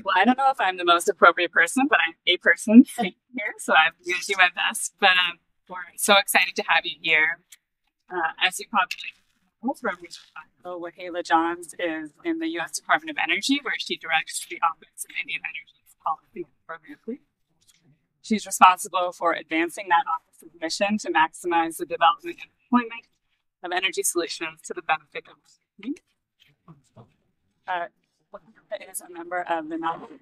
Well, I don't know if I'm the most appropriate person, but I'm a person here, so I'm going to do my best. But um, we're so excited to have you here. Uh, as you probably know from Wahleah Johns is in the U.S. Department of Energy, where she directs the Office of Indian Energy Policy Program. She's responsible for advancing that office's mission to maximize the development and deployment of energy solutions to the benefit of the uh, is a member of the Navajo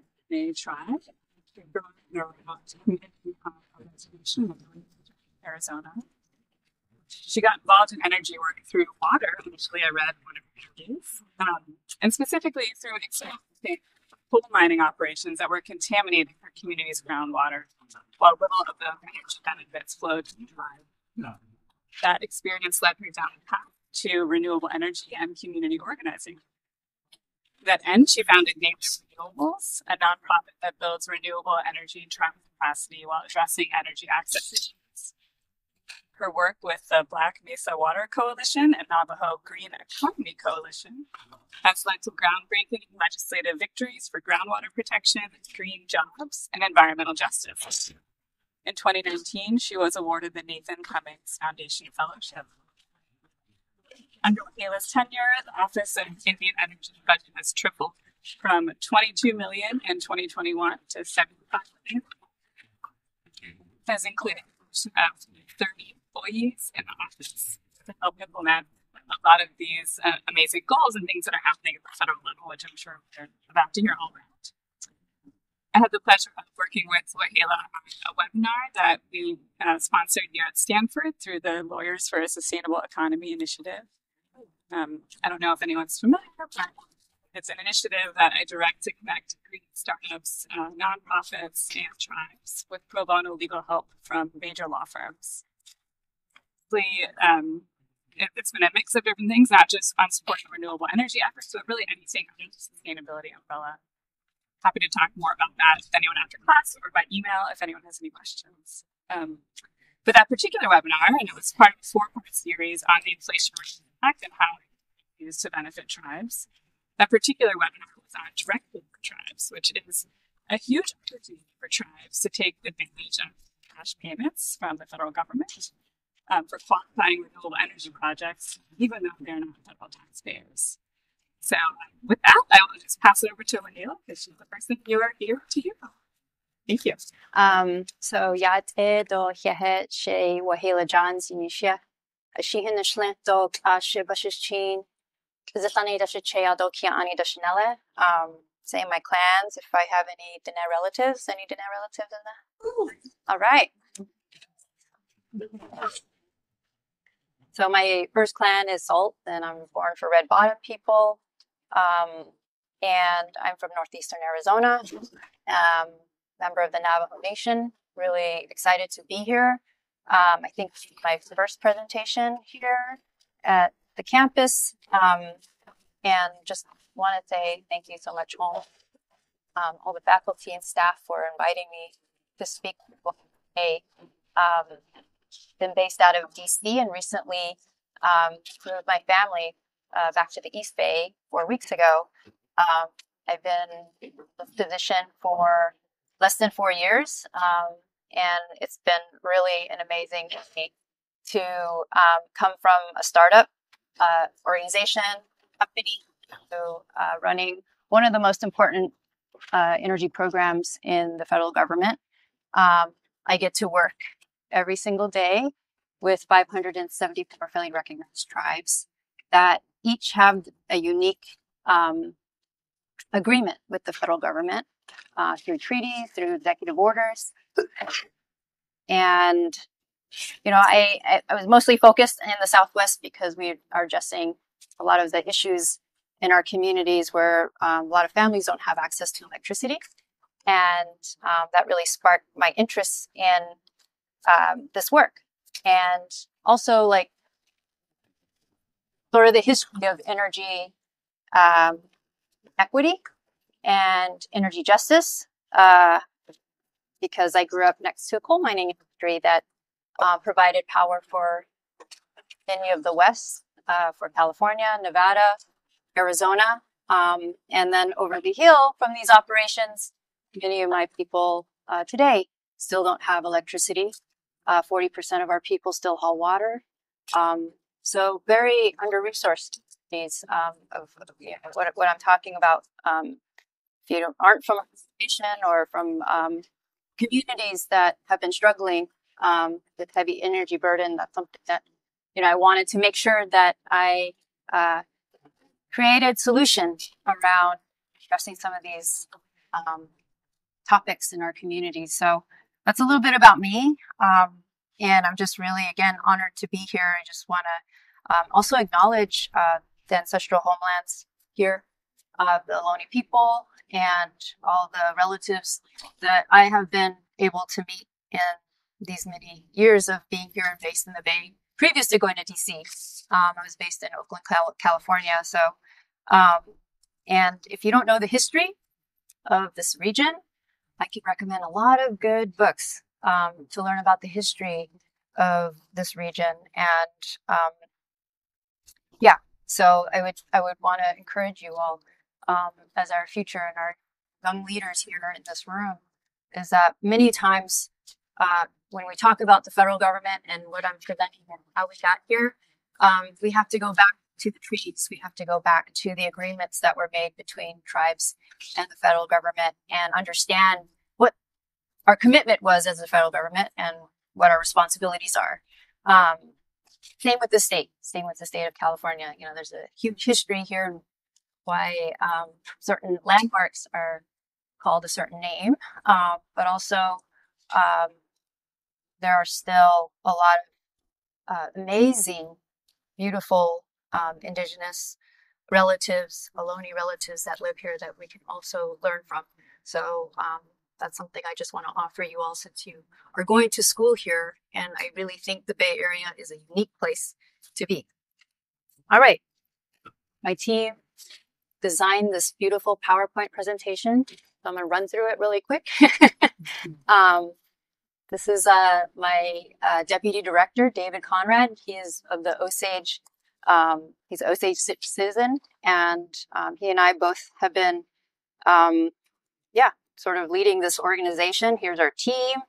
tribe, Arizona. She got involved in energy work through water. Initially, I read one of her interviews, um, and specifically through coal mining operations that were contaminating her community's groundwater, while little of the energy benefits flowed to the tribe. That experience led her down the path to renewable energy and community organizing. To that end, she founded Native Renewables, a nonprofit that builds renewable energy and tribal capacity while addressing energy access issues. Her work with the Black Mesa Water Coalition and Navajo Green Economy Coalition has led to groundbreaking legislative victories for groundwater protection, green jobs, and environmental justice. In 2019, she was awarded the Nathan Cummings Foundation Fellowship. Under Wahleah's tenure, the Office of Indian Energy budget has tripled from 22 million in 2021 to 75 million. Has included uh, 30 employees in the office to help implement a lot of these uh, amazing goals and things that are happening at the federal level, which I'm sure we're about to hear all about. I had the pleasure of working with Wahleah on a webinar that we uh, sponsored here at Stanford through the Lawyers for a Sustainable Economy initiative. Um, I don't know if anyone's familiar, but it's an initiative that I direct to connect green startups, uh, nonprofits, and tribes with pro bono legal help from major law firms. Um, it, has been a mix of different things, not just on supporting renewable energy efforts, but really anything under the sustainability umbrella. Happy to talk more about that with anyone after class or by email if anyone has any questions. Um, but that particular webinar, and it was part of a four-part series on the Inflation Reduction Act and how it's used to benefit tribes. That particular webinar was on direct pay for tribes, which is a huge opportunity for tribes to take advantage of cash payments from the federal government um, for qualifying renewable energy projects, even though they're not federal taxpayers. So with that, I will just pass it over to Wahleah because she's the person you are here to hear. Thank you. Um, so ya te do hehe she Wahleah Johns inishia. She hin shlent do ashe bashes chin. Zitani da che do kia ani da. Um, say my clans if I have any Dene relatives. Any Dene relatives in there? All right. So my first clan is Salt, and I'm born for Red Bottom people. Um, and I'm from northeastern Arizona, um, member of the Navajo Nation. Really excited to be here. Um, I think my first presentation here at the campus, um, and just want to say thank you so much, all, um, all the faculty and staff for inviting me to speak. A um, been based out of DC and recently um, moved my family uh, back to the East Bay four weeks ago. Um, I've been a physician for less than four years, um, and it's been really an amazing journey to um, come from a startup uh, organization company to uh, running one of the most important uh, energy programs in the federal government. Um, I get to work every single day with 574 federally recognized tribes that each have a unique um, agreement with the federal government uh, through treaties, through executive orders. And, you know, I, I was mostly focused in the Southwest because we are addressing a lot of the issues in our communities where um, a lot of families don't have access to electricity. And um, that really sparked my interest in um, this work. And also, like, sort of the history of energy um, equity and energy justice, uh, because I grew up next to a coal mining industry that uh, provided power for many of the West, uh, for California, Nevada, Arizona, Um, and then over the hill from these operations, many of my people uh, today still don't have electricity. Uh, 40% of our people still haul water. Um, so very under resourced needs um, of, what, what I'm talking about. Um, if you aren't from a nation or from um, communities that have been struggling um, with heavy energy burden, that's something that you know I wanted to make sure that I uh, created solutions around addressing some of these um, topics in our community. So that's a little bit about me. Um, and I'm just really, again, honored to be here. I just want to um, also acknowledge uh, the ancestral homelands here of the Ohlone people and all the relatives that I have been able to meet in these many years of being here and based in the Bay previous to going to DC. Um, I was based in Oakland, California. So, um, and if you don't know the history of this region, I can recommend a lot of good books um, to learn about the history of this region. And um, yeah, so I would I would want to encourage you all um, as our future and our young leaders here in this room is that many times uh, when we talk about the federal government and what I'm presenting and how we got here, um, we have to go back to the treaties. We have to go back to the agreements that were made between tribes and the federal government and understand what our commitment was as a federal government and what our responsibilities are. Um, same with the state. Same with the state of California. You know, there's a huge history here why um, certain landmarks are called a certain name, uh, but also um, there are still a lot of uh, amazing, beautiful um, indigenous relatives, Ohlone relatives that live here that we can also learn from. So um, that's something I just want to offer you all since you are going to school here. And I really think the Bay Area is a unique place to be. All right. My team designed this beautiful PowerPoint presentation. So I'm going to run through it really quick. um, this is uh, my uh, deputy director, David Conrad. He is of the Osage. Um, he's Osage citizen, and um, he and I both have been, um, yeah, sort of leading this organization. Here's our team.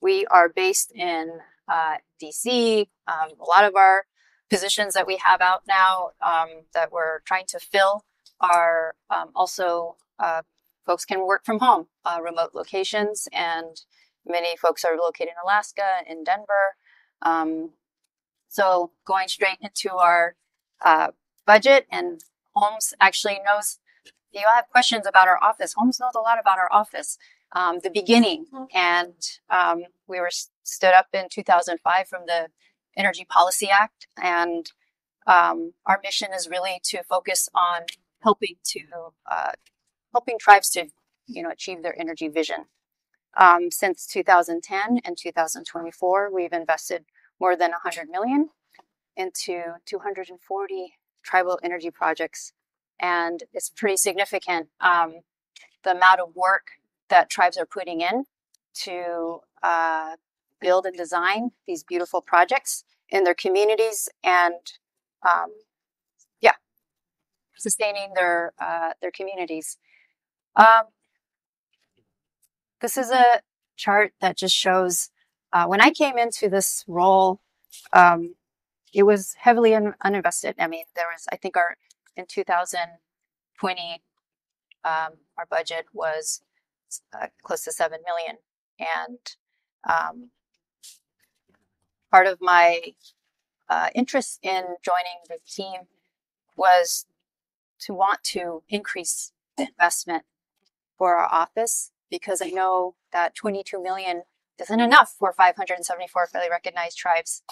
We are based in uh, DC. Um, a lot of our positions that we have out now um, that we're trying to fill are um, also uh, folks can work from home, uh, remote locations, and Many folks are located in Alaska, in Denver. Um, so going straight into our uh, budget, and Holmes actually knows. You have questions about our office. Holmes knows a lot about our office. Um, the beginning, and um, we were stood up in 2005 from the Energy Policy Act, and um, our mission is really to focus on helping to uh, helping tribes to you know achieve their energy vision. Um, since 2010 and 2024, we've invested more than 100 million into 240 tribal energy projects, and it's pretty significant um, the amount of work that tribes are putting in to uh, build and design these beautiful projects in their communities and um, sustaining their uh, their communities um, this is a chart that just shows uh, when I came into this role, um, it was heavily un- uninvested. I mean, there was, I think, our in 2020, um, our budget was uh, close to seven million, and um, part of my uh, interest in joining the team was to want to increase the investment for our office because I know that 22 million isn't enough for 574 federally recognized tribes.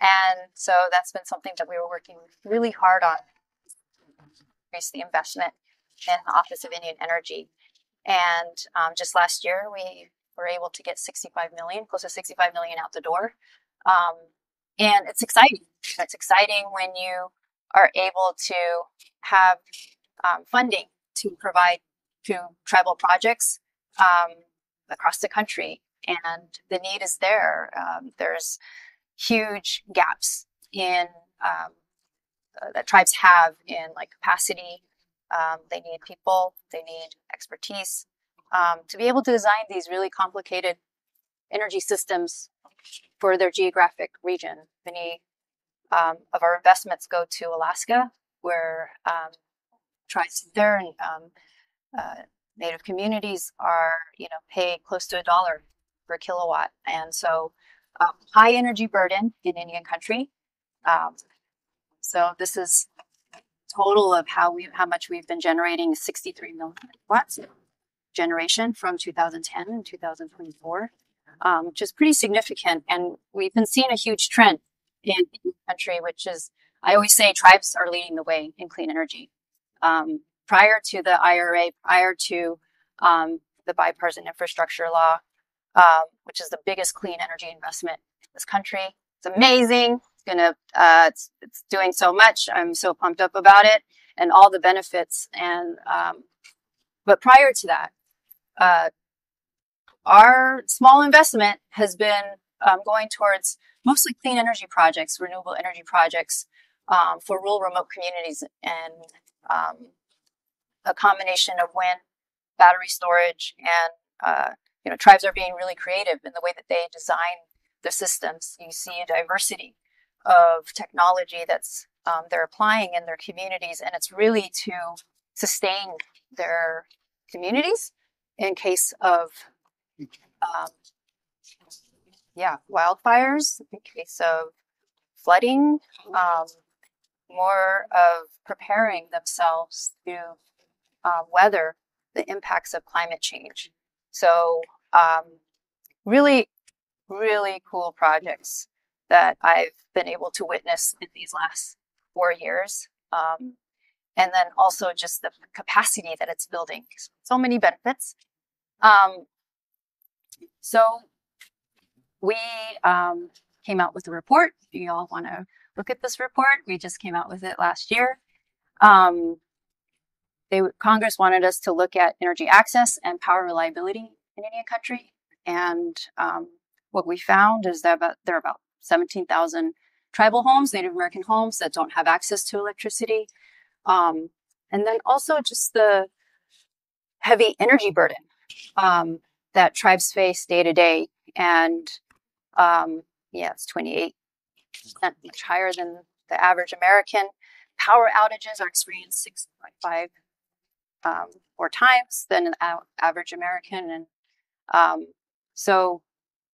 And so that's been something that we were working really hard on, increase the investment in the Office of Indian Energy. And um, just last year, we were able to get 65 million, close to 65 million out the door. Um, and it's exciting. It's exciting when you are able to have um, funding to provide to tribal projects um, across the country, and the need is there. Um, there's huge gaps in um, uh, that tribes have in like capacity Um, they need people, they need expertise um, to be able to design these really complicated energy systems for their geographic region. Many um, of our investments go to Alaska, where um, tribes there and um, uh, native communities are, you know, pay close to a dollar per kilowatt, and so um, high energy burden in Indian country. Um, so this is total of how we how much we've been generating 63 million watts generation from 2010 and 2024, um, which is pretty significant. And we've been seeing a huge trend in, the country, which is I always say tribes are leading the way in clean energy. Um, prior to the IRA, prior to um, the bipartisan infrastructure law, um, which is the biggest clean energy investment in this country. It's amazing. It's gonna, uh, it's, it's doing so much. I'm so pumped up about it and all the benefits. And, um, but prior to that, uh, our small investment has been um, going towards mostly clean energy projects, renewable energy projects um, for rural remote communities and um, a combination of wind, battery storage, and uh, you know, tribes are being really creative in the way that they design their systems. You see a diversity of technology that's um, they're applying in their communities, and it's really to sustain their communities in case of, um, yeah, wildfires, in case of flooding, um, more of preparing themselves to uh, weather the impacts of climate change. So, um, really, really cool projects that I've been able to witness in these last four years. Um, and then also just the capacity that it's building. So many benefits. Um, so we um, came out with a report. Do you all want to look at this report? We just came out with it last year. Um, they Congress wanted us to look at energy access and power reliability in Indian country, and um, what we found is that about, there are about 17,000 tribal homes, Native American homes that don't have access to electricity, um, and then also just the heavy energy burden um, that tribes face day to day, and um, yeah, it's 28 percent much higher than the average American. Power outages are experienced 6.5 um, more times than an average American. And um, so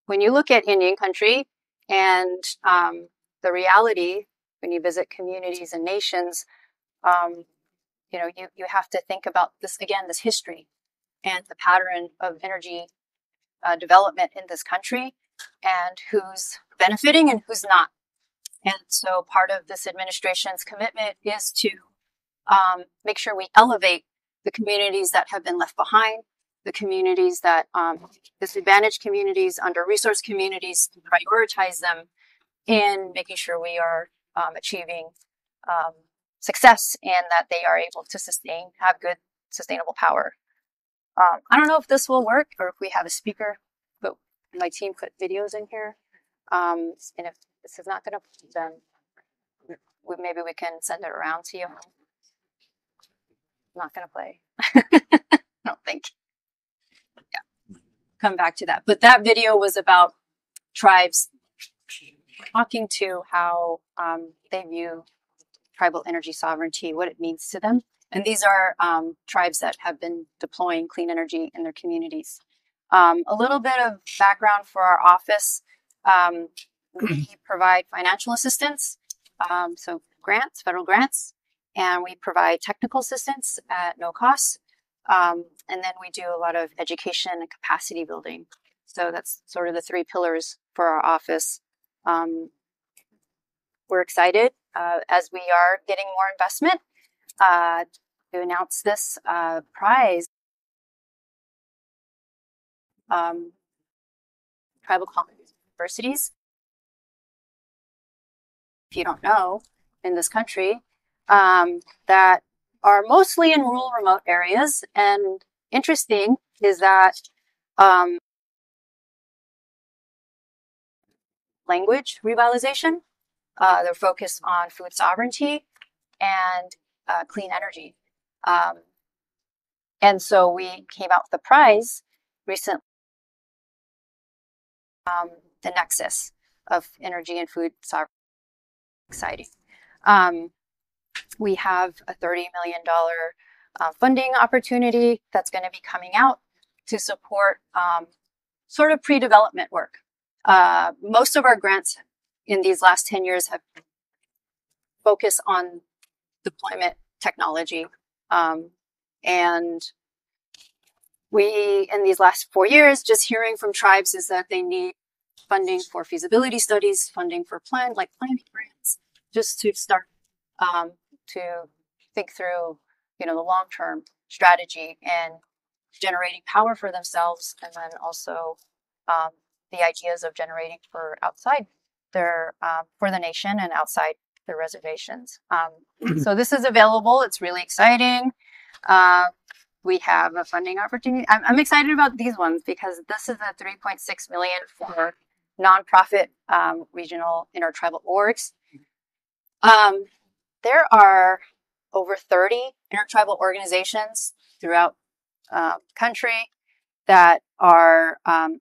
when you look at Indian country and um, the reality, when you visit communities and nations, um, you know, you, you have to think about this again, this history and the pattern of energy uh, development in this country and who's benefiting and who's not. And so part of this administration's commitment is to um, make sure we elevate the communities that have been left behind, the communities that um, disadvantaged communities, under resourced communities, prioritize them in making sure we are um, achieving um, success and that they are able to sustain, have good, sustainable power. Um, I don't know if this will work or if we have a speaker, my team put videos in here. Um, and if this is not going to, then we, maybe we can send it around to you not going to play. I don't think. Yeah. Come back to that. But that video was about tribes talking to how um, they view tribal energy sovereignty, what it means to them. And these are um, tribes that have been deploying clean energy in their communities. Um, a little bit of background for our office. Um, we provide financial assistance, um, so grants, federal grants, and we provide technical assistance at no cost. Um, and then we do a lot of education and capacity building. So that's sort of the three pillars for our office. Um, we're excited uh, as we are getting more investment uh, to announce this uh, prize. Um, tribal colleges, universities. If you don't know, in this country, um, that are mostly in rural, remote areas. And interesting is that um, language revitalization, uh, they're focused on food sovereignty and uh, clean energy. Um, and so we came out with a prize recently, um, the nexus of energy and food sovereignty. Exciting. Um, we have a $30 million uh, funding opportunity that's going to be coming out to support um, sort of pre development work. Uh, most of our grants in these last 10 years have focused on deployment technology. Um, and we, in these last four years, just hearing from tribes is that they need funding for feasibility studies, funding for plan, like planning grants, just to start um, to think through, you know, the long-term strategy and generating power for themselves, and then also um, the ideas of generating for outside their um, for the nation and outside their reservations. Um, so this is available. It's really exciting. Uh, we have a funding opportunity. I'm, I'm, excited about these ones because this is a 3.6 million for nonprofit um, regional intertribal orgs. Um, there are over 30 intertribal organizations throughout uh, country that are um,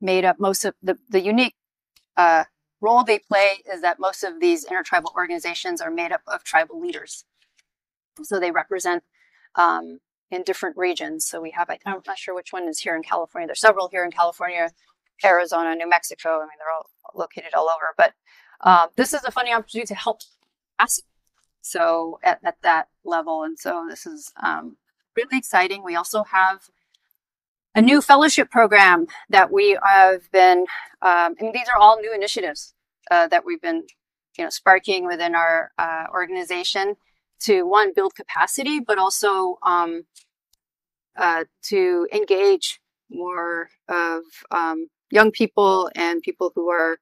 made up most of the, the unique uh, role they play is that most of these intertribal organizations are made up of tribal leaders. So they represent um, in different regions. So we have, I'm not sure which one is here in California. There's several here in California, Arizona, New Mexico. I mean, they're all located all over. But um, this is a funding opportunity to help us. So at, at that level. And so this is um, really exciting. We also have a new fellowship program that we have been, um, and these are all new initiatives uh, that we've been, you know, sparking within our uh, organization to one build capacity, but also um, uh, to engage more of um, young people and people who are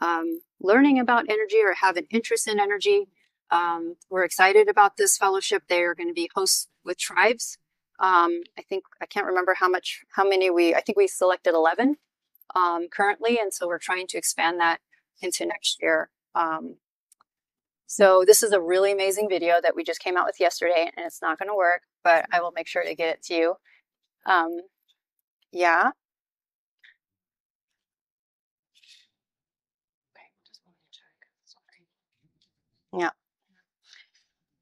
um, learning about energy or have an interest in energy. Um, we're excited about this fellowship. They are going to be hosts with tribes um, I think I can't remember how much, how many we. I think we selected eleven um, currently, and so we're trying to expand that into next year. Um, so this is a really amazing video that we just came out with yesterday, and it's not going to work, but I will make sure to get it to you. Um, yeah. Yeah.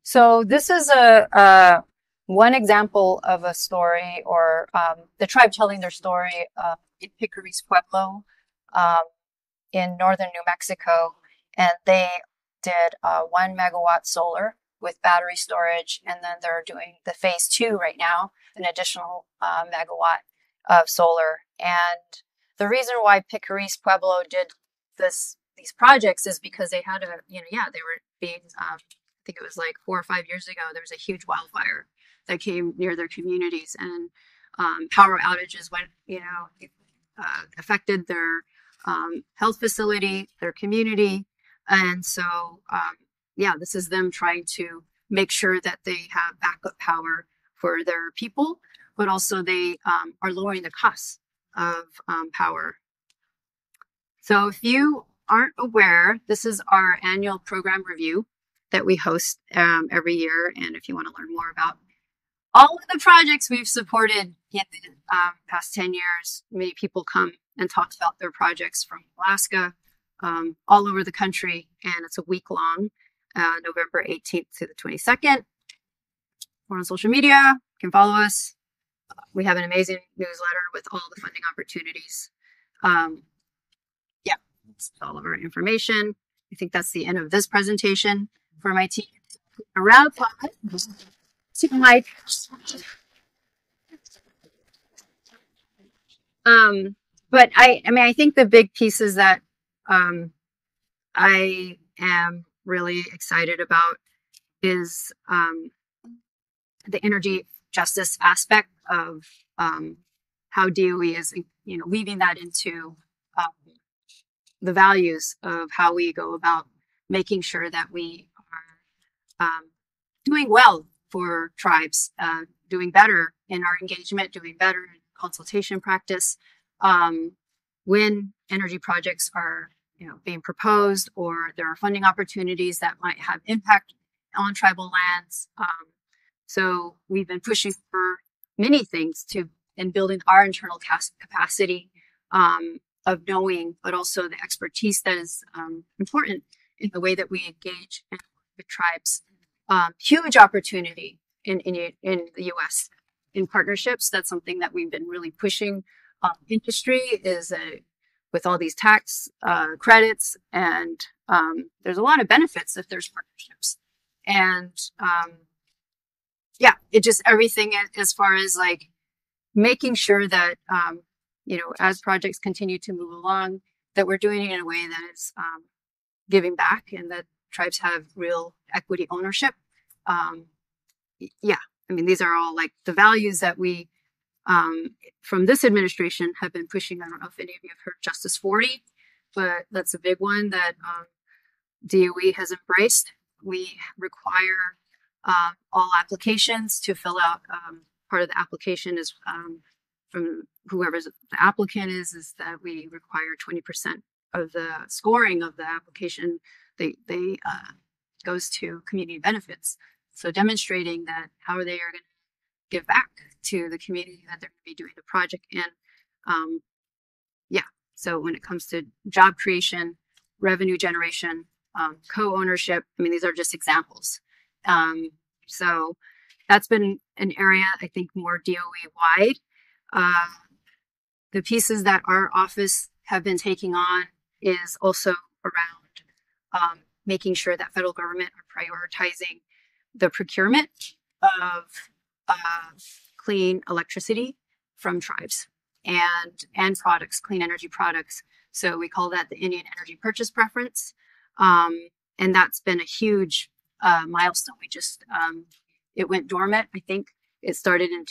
So this is a, a one example of a story or um, the tribe telling their story uh, in Picuris Pueblo um, in northern New Mexico. And they did uh, one megawatt solar with battery storage. And then they're doing the phase two right now, an additional uh, megawatt of solar. And the reason why Picuris Pueblo did this these projects is because they had a, you know, yeah, they were being, um, I think it was like four or five years ago, there was a huge wildfire that came near their communities and um, power outages went you know uh, affected their um, health facility their community. And so um, yeah this is them trying to make sure that they have backup power for their people but also they um, are lowering the costs of um, power. So if you aren't aware this is our annual program review that we host um, every year and if you want to learn more about all of the projects we've supported in the um, past 10 years, many people come and talk about their projects from Alaska, um, all over the country, and it's a week long, uh, November 18th to the 22nd. We're on social media, you can follow us. We have an amazing newsletter with all the funding opportunities. Um, it's all of our information. I think that's the end of this presentation for my team. Around to my um but i i mean i think the big piece is that um i am really excited about is um the energy justice aspect of um how DOE is you know weaving that into um, the values of how we go about making sure that we are um, doing well for tribes, uh, doing better in our engagement, doing better in consultation practice. Um, when energy projects are you know, being proposed or there are funding opportunities that might have impact on tribal lands. Um, So we've been pushing for many things to and building our internal capacity um, of knowing, but also the expertise that is um, important in the way that we engage with tribes. Um, huge opportunity in, in in the U.S. in partnerships. That's something that we've been really pushing. Um, industry is a with all these tax uh, credits, and um, there's a lot of benefits if there's partnerships. And um, yeah, it just everything as far as like making sure that um, you know as projects continue to move along, that we're doing it in a way that is um, giving back and that tribes have real equity ownership. Um, yeah, I mean these are all like the values that we um, from this administration have been pushing. I don't know if any of you have heard Justice 40, but that's a big one that um, DOE has embraced. We require uh, all applications to fill out. Um, part of the application is um, from whoever the applicant is, is that we require 20% of the scoring of the application. They they uh, goes to community benefits. So demonstrating that how they are going to give back to the community that they're going to be doing the project in. Um, yeah. So when it comes to job creation, revenue generation, um, co-ownership, I mean, these are just examples. Um, so that's been an area I think more DOE wide. Uh, the pieces that our office have been taking on is also around um, making sure that federal government are prioritizing the procurement of uh, clean electricity from tribes and and products, clean energy products. So we call that the Indian Energy Purchase Preference, um, and that's been a huge uh, milestone. We just um, it went dormant. I think it started in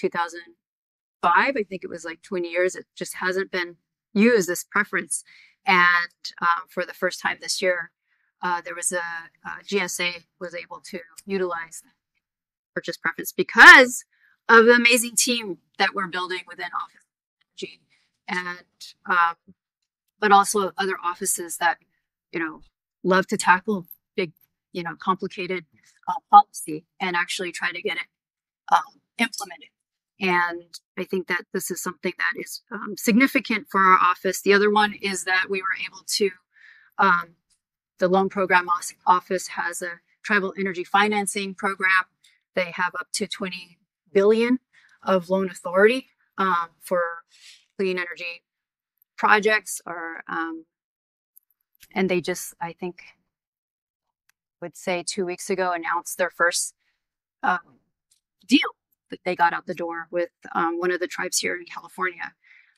2005. I think it was like 20 years. It just hasn't been used this preference, and um, for the first time this year, uh, there was a, a GSA was able to utilize purchase preference because of the amazing team that we're building within Office Energy, and um, but also other offices that you know love to tackle big, you know, complicated uh, policy and actually try to get it um, implemented. And I think that this is something that is um, significant for our office. The other one is that we were able to, um, the loan program office has a tribal energy financing program. They have up to 20 billion of loan authority um, for clean energy projects or um, and they just i think would say two weeks ago announced their first um, deal they got out the door with um, one of the tribes here in california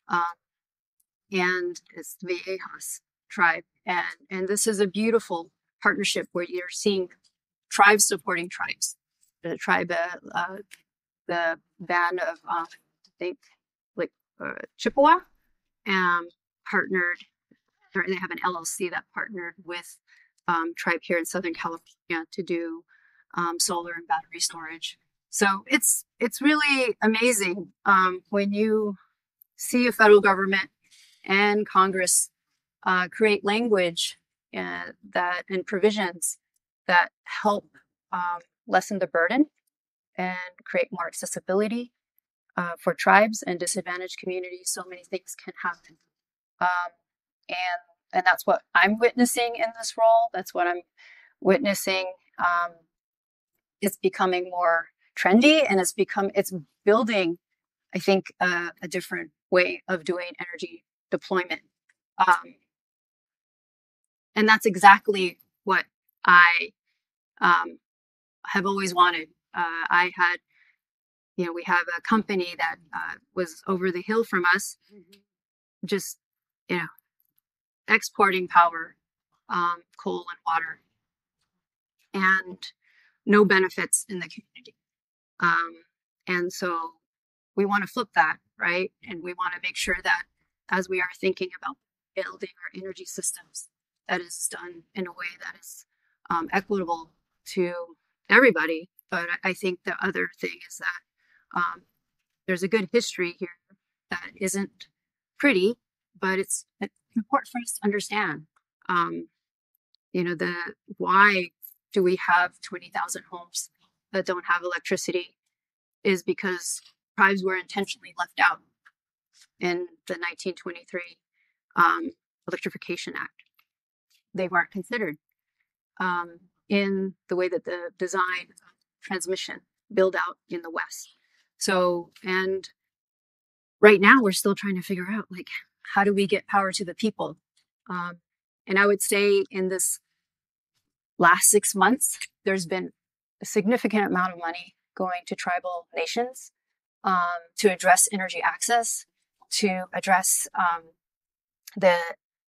um, and it's the Viejas tribe and and this is a beautiful partnership where you're seeing tribes supporting tribes the tribe uh, uh, the band of uh, I think like uh, Chippewa, um, partnered. They have an LLC that partnered with um, Tribe here in Southern California to do um, solar and battery storage. So it's it's really amazing um, when you see a federal government and Congress uh, create language uh, that and provisions that help um, lessen the burden and create more accessibility uh, for tribes and disadvantaged communities. So many things can happen. Um, and and that's what I'm witnessing in this role. That's what I'm witnessing. Um, it's becoming more trendy, and it's become it's building, I think, uh, a different way of doing energy deployment. Um, and that's exactly what I um, have always wanted uh, I had, you know, we have a company that uh, was over the hill from us, mm-hmm. just, you know, exporting power, um, coal and water, and no benefits in the community. Um, and so we want to flip that, right? And we want to make sure that as we are thinking about building our energy systems, that is done in a way that is um, equitable to everybody but I think the other thing is that um, there's a good history here that isn't pretty, but it's, important for us to understand. Um, you know, the why do we have 20,000 homes that don't have electricity is because tribes were intentionally left out in the 1923 um, Electrification Act. They weren't considered um, in the way that the design transmission build out in the West. So, and right now we're still trying to figure out like how do we get power to the people um, and i would say in this last six months there's been a significant amount of money going to tribal nations um, to address energy access to address um, the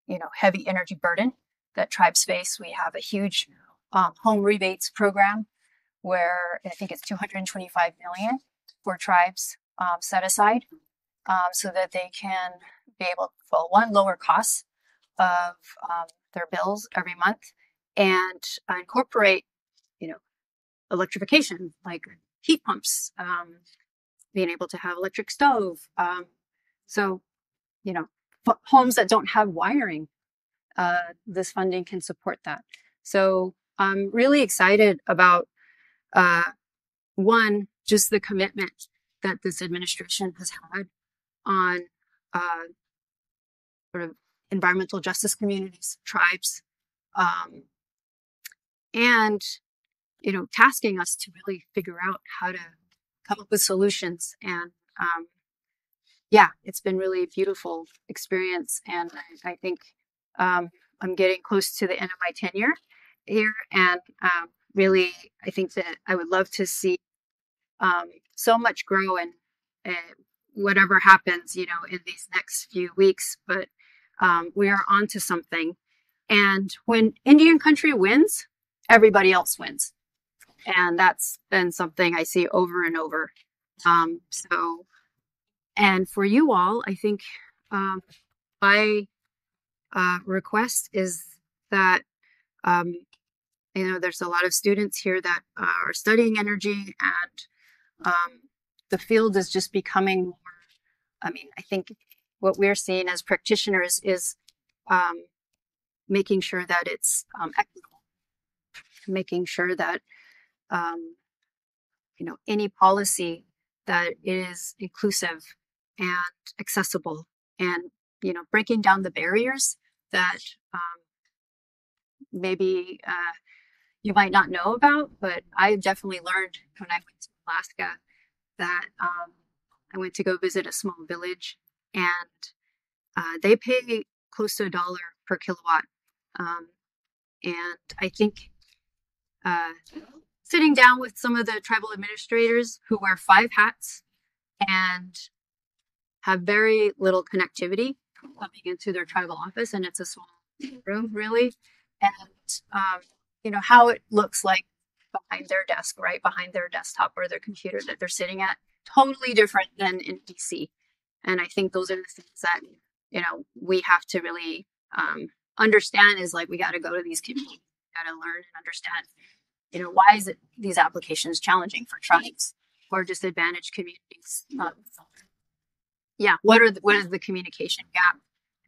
you know heavy energy burden that tribes face. We have a huge um, home rebates program where i think it's 225 million for tribes um, set aside um, so that they can be able, to, well, one, lower costs of um, their bills every month and incorporate, you know, electrification like heat pumps, um, being able to have electric stove. Um, so, you know, f- homes that don't have wiring, uh, this funding can support that. So I'm really excited about uh, one, just the commitment that this administration has had on uh, sort of environmental justice communities, tribes, um, and you know, tasking us to really figure out how to come up with solutions. And um, yeah, it's been really a beautiful experience, and I, think um, I'm getting close to the end of my tenure here, and um, really, I think that I would love to see um, so much grow and, whatever happens, you know, in these next few weeks. But um, we are on to something. And when Indian country wins, everybody else wins. And that's been something I see over and over. Um, so, and for you all, I think um, my uh, request is that, um, you know, there's a lot of students here that uh, are studying energy and um, the field is just becoming more I mean, I think what we're seeing as practitioners is um, making sure that it's um, equitable, making sure that um, you know any policy that is inclusive and accessible, and you know breaking down the barriers that um, maybe uh, you might not know about. But i've definitely learned when I went to Alaska that um, I went to go visit a small village, and uh, they pay close to a dollar per kilowatt. Um, and I think uh, sitting down with some of the tribal administrators who wear five hats and have very little connectivity coming into their tribal office, and it's a small room, really, and um, you know how it looks like behind their desk, right behind their desktop or their computer that they're sitting at totally different than in DC. And I think those are the things that, you know, we have to really um, understand is like we got to go to these communities, got to learn and understand, you know, why is it these applications challenging for tribes or disadvantaged communities? Um, yeah, what are the, what is the communication gap?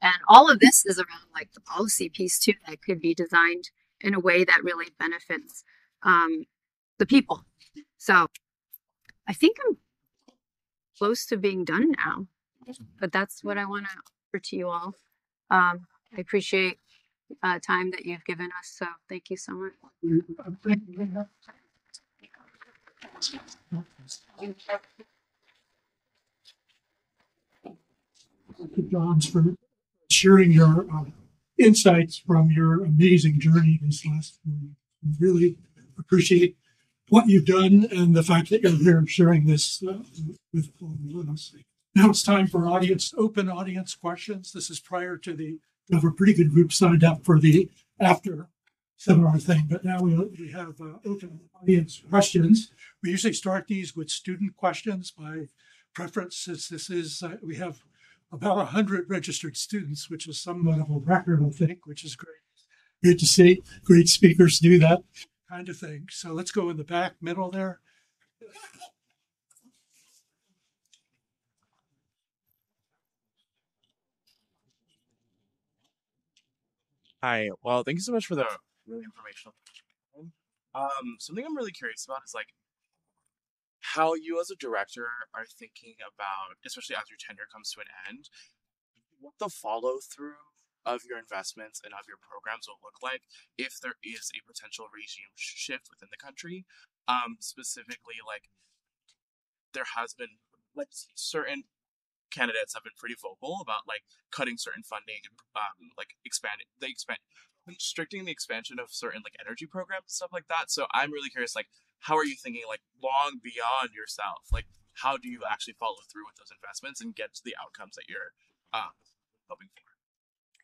And all of this is around like the policy piece too that could be designed in a way that really benefits um, the people. So I think I'm close to being done now. But that's what I want to offer to you all. Um, I appreciate uh, time that you've given us. So thank you so much. Thank you, Johns, for sharing your uh, insights from your amazing journey this last week. We Really appreciate what you've done and the fact that you're here sharing this uh, with all of us. Now it's time for audience, open audience questions. This is prior to the, have a pretty good group signed up for the after seminar thing, but now we, we have uh, open audience questions. We usually start these with student questions by preference, since this is, uh, we have about 100 registered students, which is somewhat of a record, I think, which is great. Great to see great speakers do that kind of thing. So let's go in the back middle there. Hi. Well, thank you so much for the really informational. Um, something I'm really curious about is like, how you as a director are thinking about, especially as your tenure comes to an end, what the follow through of your investments and of your programs will look like if there is a potential regime shift within the country. Um, specifically, like there has been like certain candidates have been pretty vocal about like cutting certain funding and um, like expanding they expand restricting the expansion of certain like energy programs and stuff like that. So I'm really curious, like, how are you thinking like long beyond yourself? Like, how do you actually follow through with those investments and get to the outcomes that you're uh, hoping for?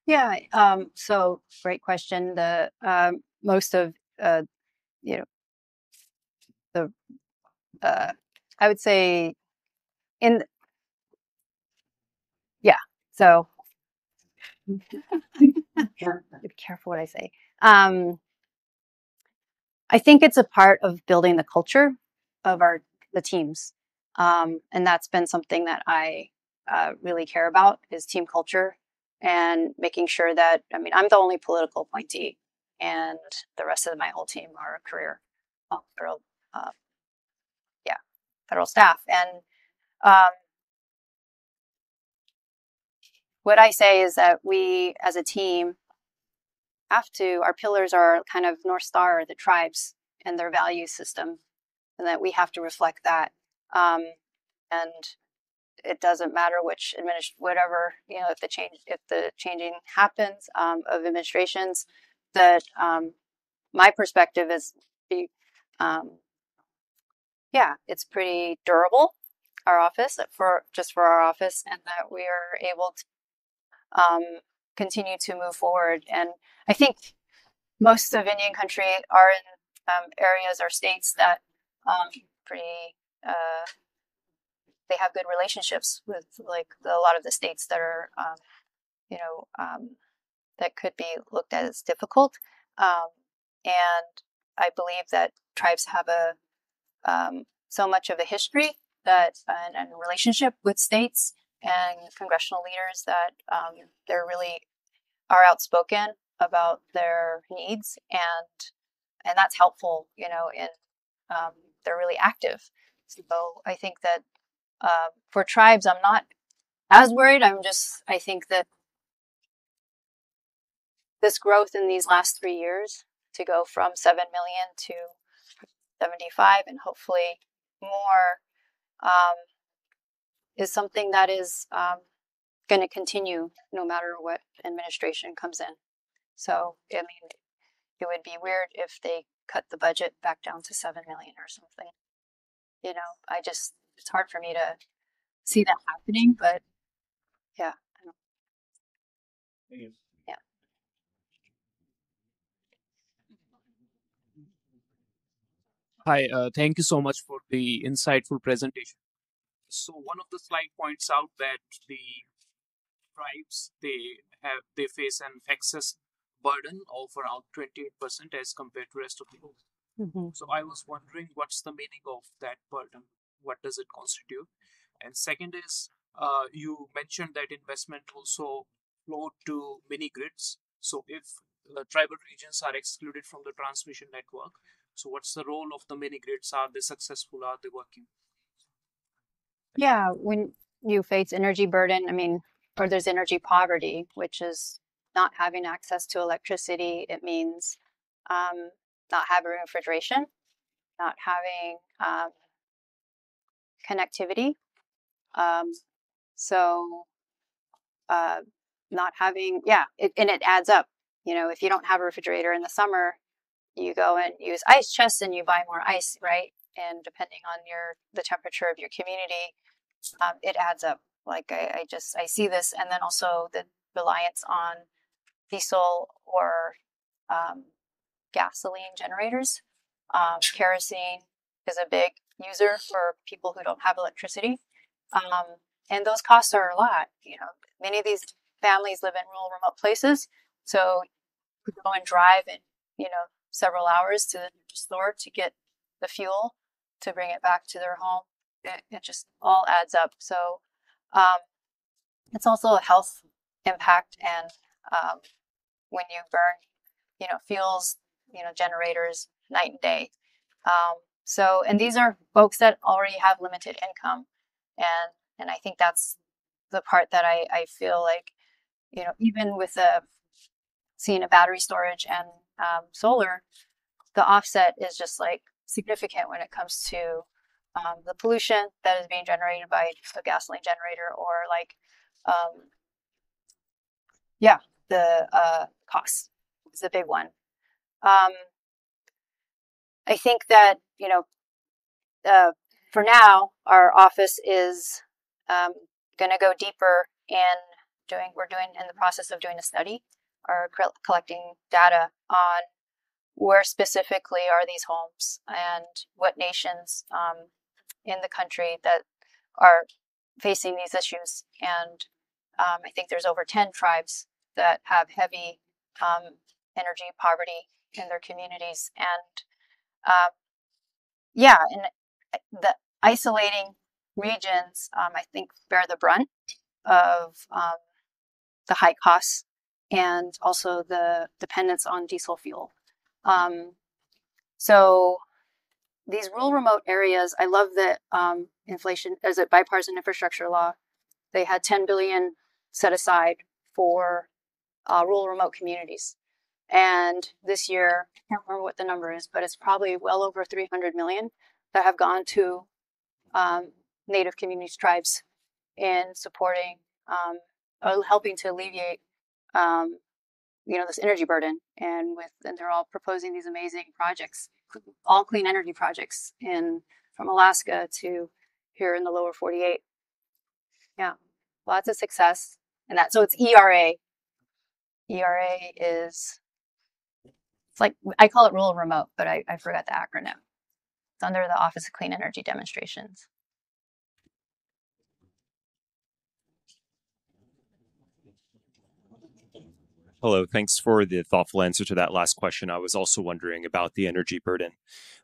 Yeah. Um, so great question. The um, most of uh, you know the uh, I would say in. So be careful what I say. Um, I think it's a part of building the culture of our the teams, um, and that's been something that I uh, really care about is team culture and making sure that I mean I'm the only political appointee, and the rest of my whole team are career uh, federal, uh, yeah, federal staff, and um, what I say is that we as a team have to, our pillars are kind of North Star, the tribes and their value system, and that we have to reflect that. Um, and it doesn't matter which administration, whatever, you know, if the change, if the changing happens um, of administrations, that um, my perspective is be, um, yeah, it's pretty durable our office for just for our office and that we are able to um, continue to move forward. And I think most of Indian country are in um, areas or states that um, pretty uh, they have good relationships with like a lot of the states that are um, you know um, that could be looked at as difficult. Um, and I believe that tribes have a so much of a history that and, and relationship with states and congressional leaders that um, they're really are outspoken about their needs and and that's helpful you know in um, they're really active. So i think that uh, for tribes i'm not as worried. I'm just i think that this growth in these last three years to go from 7 million to 75 and hopefully more um, is something that is um, going to continue no matter what administration comes in. So, I mean, it would be weird if they cut the budget back down to 7 million or something. You know, I just, it's hard for me to see that happening, but yeah. Yeah. Hi, uh, thank you so much for the insightful presentation. So one of the slide points out that the tribes they have they face an excess burden of around 28% as compared to rest of the world. Mm-hmm. So I was wondering what's the meaning of that burden? What does it constitute? And second is uh, you mentioned that investment also flowed to mini grids. So if the tribal regions are excluded from the transmission network, so what's the role of the mini grids? Are they successful? Are they working? Yeah, when you face energy burden, I mean, or there's energy poverty, which is not having access to electricity. It means um, not having refrigeration, not having um, connectivity. Um, so, uh, not having, yeah, it, and it adds up. You know, if you don't have a refrigerator in the summer, you go and use ice chests and you buy more ice, right? And depending on your the temperature of your community, um, it adds up. Like I, I, just I see this, and then also the reliance on diesel or um, gasoline generators. Um, kerosene is a big user for people who don't have electricity, um, and those costs are a lot. You know, many of these families live in rural, remote places, so go and drive and you know several hours to the store to get the fuel to bring it back to their home. It, it just all adds up. So um, it's also a health impact. And um, when you burn, you know, fuels, you know, generators night and day. Um, So, and these are folks that already have limited income, and and I think that's the part that I I feel like, you know, even with a seeing a battery storage and um, solar, the offset is just like significant when it comes to um, the pollution that is being generated by a gasoline generator or like um, yeah the uh, cost is a big one. Um, i think that you know uh, for now our office is um, going to go deeper in doing we're doing in the process of doing a study or collecting data on where specifically are these homes and what nations um, in the country that are facing these issues. And um, I think there's over 10 tribes that have heavy um, energy poverty in their communities. And uh, yeah, and uh, the isolating regions, um, I think, bear the brunt of um, the high costs and also the dependence on diesel fuel. Um, so these rural remote areas, I love that um, inflation as a bipartisan infrastructure law. They had 10 billion set aside for uh, rural remote communities. And this year, I can't remember what the number is, but it's probably well over 300 million that have gone to um, Native communities, tribes in supporting, um, helping to alleviate um, you know this energy burden and with and they're all proposing these amazing projects all clean energy projects in from alaska to here in the lower 48 yeah lots of success and that. So it's era era is it's like i call it rural remote but i, I forgot the acronym. It's under the office of clean energy demonstrations Hello, thanks for the thoughtful answer to that last question. I was also wondering about the energy burden.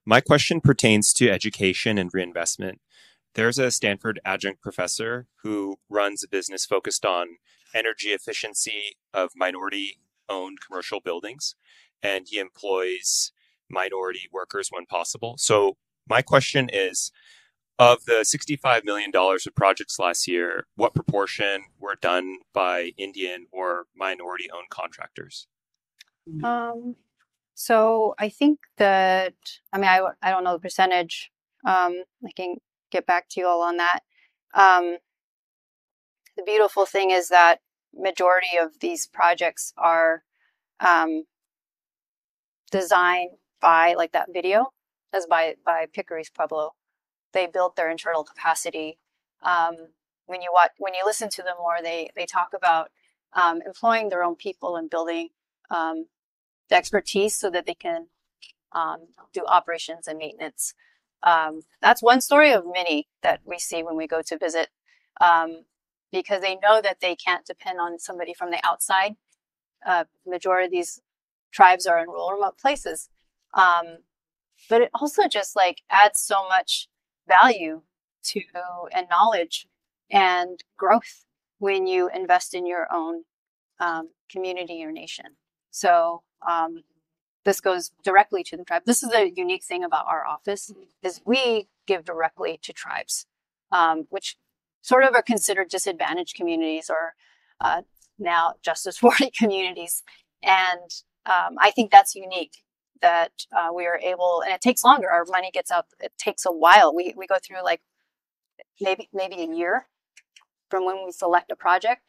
My question pertains to education and reinvestment. There's a Stanford adjunct professor who runs a business focused on energy efficiency of minority owned commercial buildings, and he employs minority workers when possible. So, my question is of the $65 million of projects last year, what proportion were done by Indian or minority owned contractors? Um, so I think that, I mean, I, I don't know the percentage. Um, I can get back to you all on that. Um, the beautiful thing is that majority of these projects are um, designed by like that video as by by Picuris Pueblo they build their internal capacity. Um, when you watch, when you listen to them more, they they talk about um, employing their own people and building um, the expertise so that they can um, do operations and maintenance. Um, that's one story of many that we see when we go to visit, um, because they know that they can't depend on somebody from the outside. Uh, majority of these tribes are in rural, remote places. but it also just like adds so much value to and knowledge and growth when you invest in your own um, community or nation. So um, this goes directly to the tribe. This is a unique thing about our office is we give directly to tribes, um, which sort of are considered disadvantaged communities or uh, now Justice 40 communities. And um, I think that's unique that uh, we are able, and it takes longer. Our money gets out. It takes a while. We we go through like maybe maybe a year from when we select a project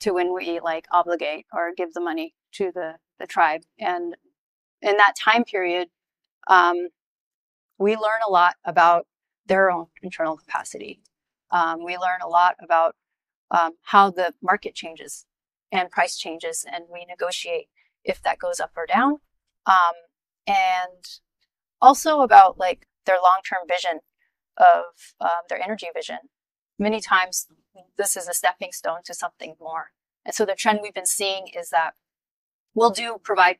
to when we like obligate or give the money to the the tribe. And in that time period, um, we learn a lot about their own internal capacity. Um, we learn a lot about um, how the market changes and price changes, and we negotiate if that goes up or down. Um, and also about like their long-term vision of um, their energy vision. Many times, this is a stepping stone to something more. And so the trend we've been seeing is that we'll do provide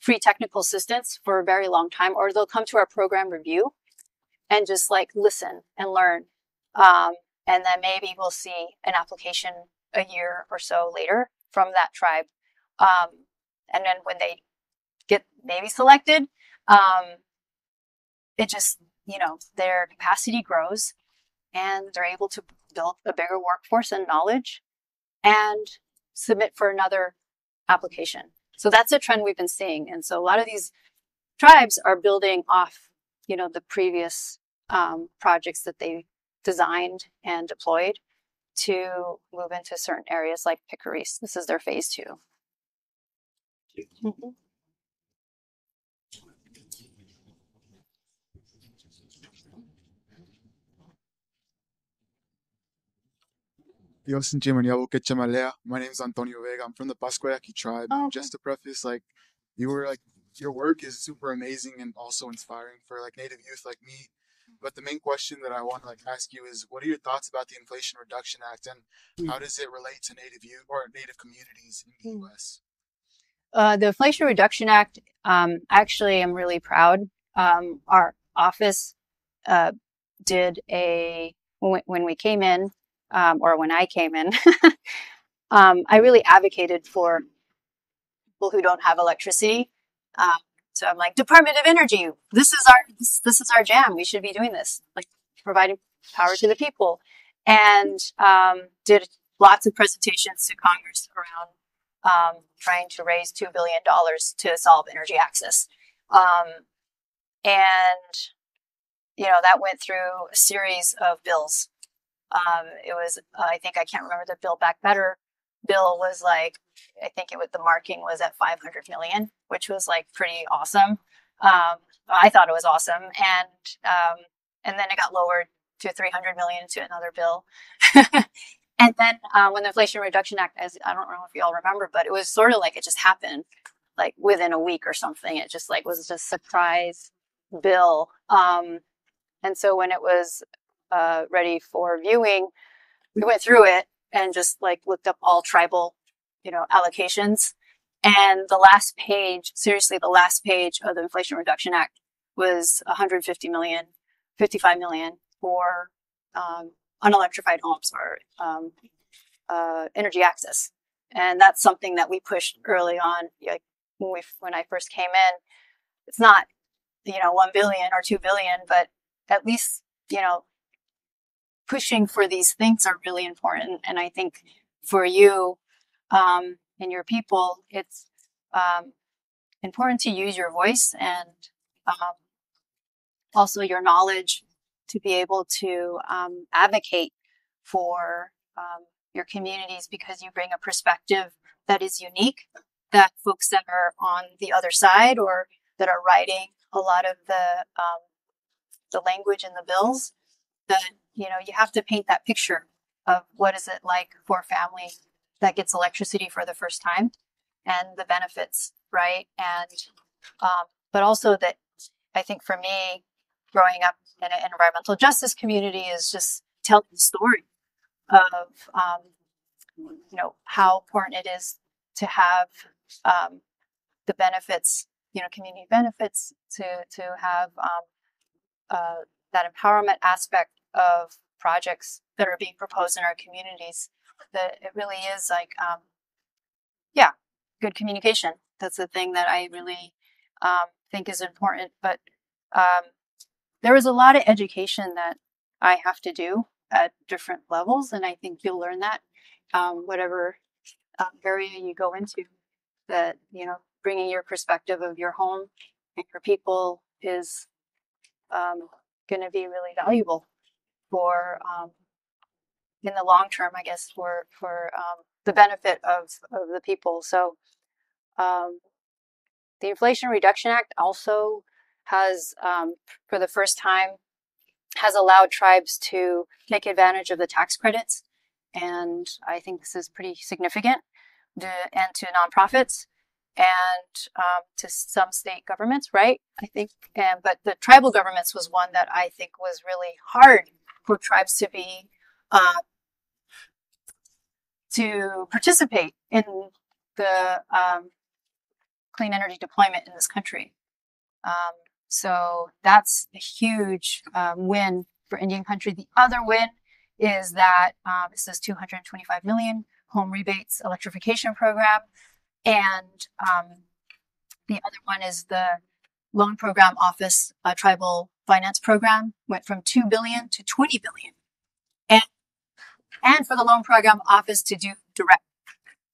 free technical assistance for a very long time, or they'll come to our program review and just like listen and learn. Um, and then maybe we'll see an application a year or so later from that tribe. Um, and then when they get maybe selected. Um, it just you know, their capacity grows and they're able to build a bigger workforce and knowledge and submit for another application. So that's a trend we've been seeing. And so a lot of these tribes are building off, you know, the previous um, projects that they designed and deployed to move into certain areas like Picuris. This is their phase 2 mm-hmm. Dios My name is Antonio Vega. I'm from the Pascua-Yaqui tribe. Oh, okay. Just to preface, like, you were like, your work is super amazing and also inspiring for like Native youth like me. But the main question that I want to like ask you is, what are your thoughts about the Inflation Reduction Act and hmm. how does it relate to Native youth or Native communities in the U.S.? Hmm. Uh, the Inflation Reduction Act, um, actually, I'm really proud. Um, our office uh, did a when, when we came in um, or when I came in, um, I really advocated for people who don't have electricity. Um, so I'm like, Department of Energy, this is our this, this, is our jam. We should be doing this, like providing power to the people, and um, did lots of presentations to Congress around um, trying to raise two billion dollars to solve energy access, um, and you know that went through a series of bills um, it was, uh, I think I can't remember the Build Back Better bill was like, I think it was the marking was at 500 million, which was like pretty awesome. Um, I thought it was awesome, and um, and then it got lowered to 300 million to another bill. and then uh, when the Inflation Reduction Act, as I don't know if you all remember, but it was sort of like it just happened, like within a week or something. It just like was just surprise bill. Um, and so when it was uh, ready for viewing, we went through it and just like looked up all tribal, you know, allocations. And the last page, seriously, the last page of the Inflation Reduction Act was 150 million, 55 million for um, unelectrified homes or um, uh, energy access. And that's something that we pushed early on. Like when we, when I first came in, it's not, you know, 1 billion or 2 billion, but at least, you know, pushing for these things are really important. And I think for you um, and your people, it's um, important to use your voice and um, also your knowledge to be able to um, advocate for um, your communities because you bring a perspective that is unique that folks that are on the other side or that are writing a lot of the um, the language in the bills that you know you have to paint that picture of what is it like for a family that gets electricity for the first time and the benefits right? And um, but also that i think for me growing up in an environmental justice community is just telling the story of um, you know how important it is to have um, the benefits you know community benefits to to have um, uh, that empowerment aspect of projects that are being proposed in our communities that it really is like um, yeah good communication. That's the thing that i really um, think is important but um, there is a lot of education that i have to do at different levels and i think you'll learn that um, whatever um, area you go into that you know bringing your perspective of your home and your people is um, going to be really valuable for um, in the long term, I guess, for for um, the benefit of of the people. So, um, the Inflation Reduction Act also has, um, for the first time, has allowed tribes to take advantage of the tax credits, and I think this is pretty significant. The, and to nonprofits and um, to some state governments, right? I think, and but the tribal governments was one that I think was really hard for tribes to be uh, to participate in the um, clean energy deployment in this country. Um, so that's a huge um, win for Indian country. The other win is that um, it says 225 million home rebates electrification program, and um, the other one is the loan program office, uh, tribal finance program went from 2 billion to 20 billion. And, and for the loan program office to do direct,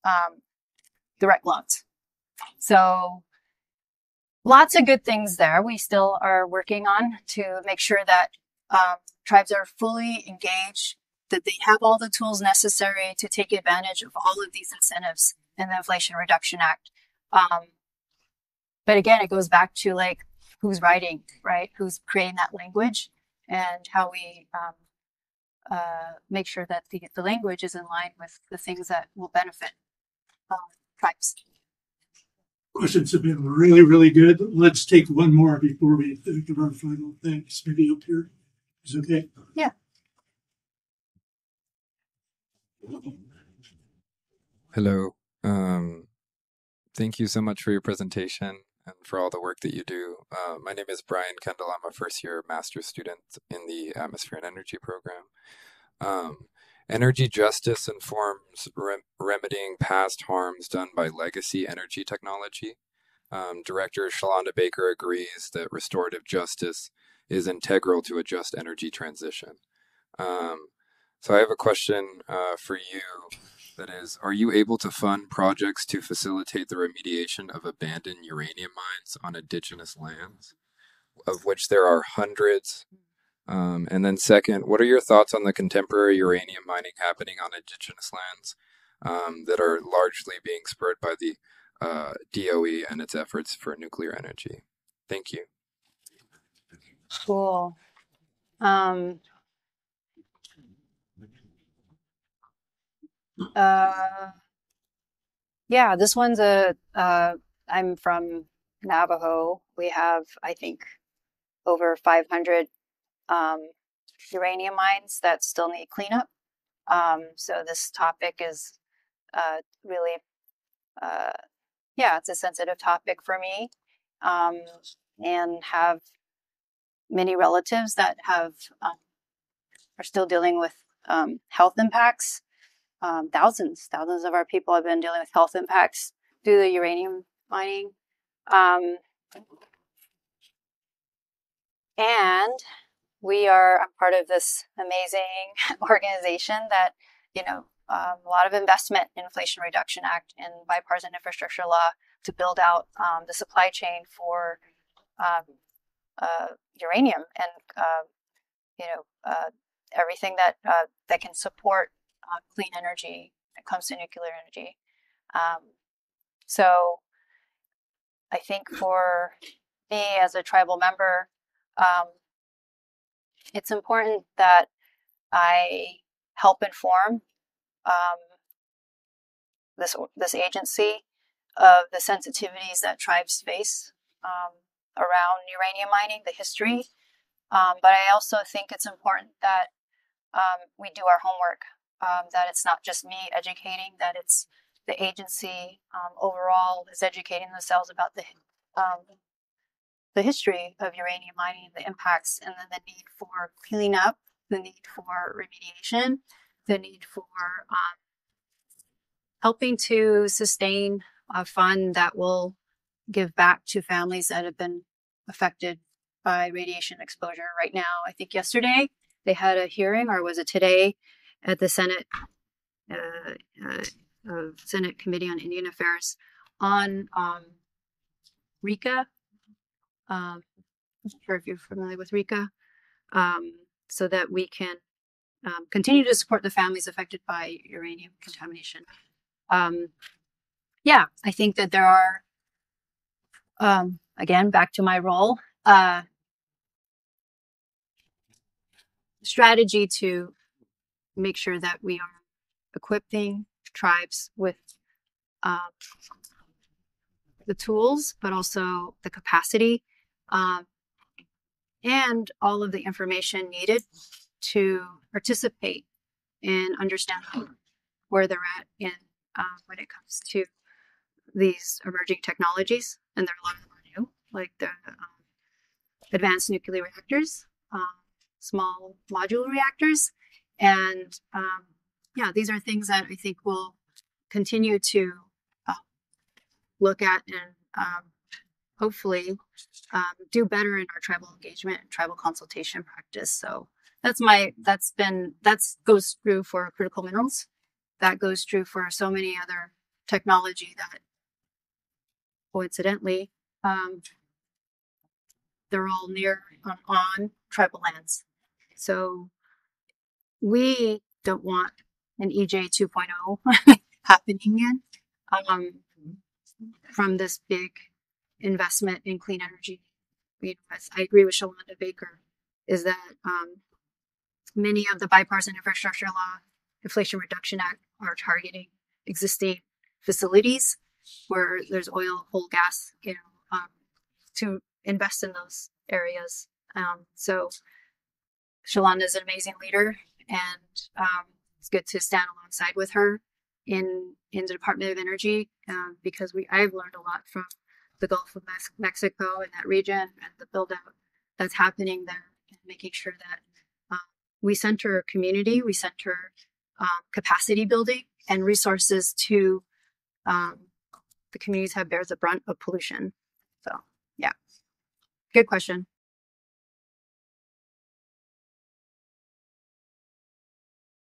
um, direct loans. So lots of good things there. We still are working on to make sure that um, tribes are fully engaged, that they have all the tools necessary to take advantage of all of these incentives in the Inflation Reduction Act. Um, but again, it goes back to like who's writing, right? Who's creating that language and how we um, uh, make sure that the, the language is in line with the things that will benefit um, tribes. Questions have been really, really good. Let's take one more before we give our final thanks. Maybe up here. Is it okay? Yeah. Hello. Um, thank you so much for your presentation and for all the work that you do. Uh, my name is Brian Kendall. I'm a first year master's student in the Atmosphere and Energy program. Um, energy justice informs rem- remedying past harms done by legacy energy technology. Um, Director Shalanda Baker agrees that restorative justice is integral to a just energy transition. Um, so I have a question uh, for you that is, are you able to fund projects to facilitate the remediation of abandoned uranium mines on indigenous lands, of which there are hundreds? Um, and then, second, what are your thoughts on the contemporary uranium mining happening on indigenous lands um, that are largely being spurred by the uh, DOE and its efforts for nuclear energy? Thank you. Cool. Um, Uh, yeah, this one's a. Uh, I'm from Navajo. We have, I think, over 500 um, uranium mines that still need cleanup. Um, so this topic is uh, really, uh, yeah, it's a sensitive topic for me, um, and have many relatives that have um, are still dealing with um, health impacts um, thousands, thousands of our people have been dealing with health impacts due to the uranium mining. Um, and we are I'm part of this amazing organization that, you know, um, a lot of investment in Inflation Reduction Act and bipartisan infrastructure law to build out um, the supply chain for um, uh, uranium and, uh, you know, uh, everything that uh, that can support uh, clean energy when it comes to nuclear energy. Um, so I think for me as a tribal member, um, it's important that I help inform um, this this agency of the sensitivities that tribes face um, around uranium mining, the history. Um, but I also think it's important that um, we do our homework um, that it's not just me educating, that it's the agency um, overall is educating themselves about the um, the history of uranium mining, the impacts, and then the need for cleaning up, the need for remediation, the need for um, helping to sustain a fund that will give back to families that have been affected by radiation exposure. Right now, I think yesterday they had a hearing, or was it today? At the Senate uh, uh, Senate Committee on Indian Affairs on um, RECA. Um, I'm not sure if you're familiar with RECA, um, so that we can um, continue to support the families affected by uranium contamination. Um, yeah, I think that there are, um, again, back to my role, uh, strategy to make sure that we are equipping tribes with um, the tools, but also the capacity um, and all of the information needed to participate in understanding where they're at in uh, when it comes to these emerging technologies. And there are a lot of them are new, like the um, advanced nuclear reactors, um, small modular reactors, and um, yeah, these are things that I think we'll continue to uh, look at and um, hopefully um, do better in our tribal engagement and tribal consultation practice. So that's my that's been that's goes through for critical minerals. That goes through for so many other technology that coincidentally um, they're all near on, on tribal lands. So we don't want an EJ 2.0 happening again um, from this big investment in clean energy. You know, I agree with Shalanda Baker, is that um, many of the bipartisan infrastructure law, Inflation Reduction Act are targeting existing facilities where there's oil, coal, gas, you know, um, to invest in those areas. Um, so Shalanda is an amazing leader, and um, it's good to stand alongside with her in in the Department of Energy um, because we I've learned a lot from the Gulf of Mexico and that region and the build out that's happening there, and making sure that um, we center community, we center um, capacity building and resources to um, the communities that bear the brunt of pollution. So, yeah, good question.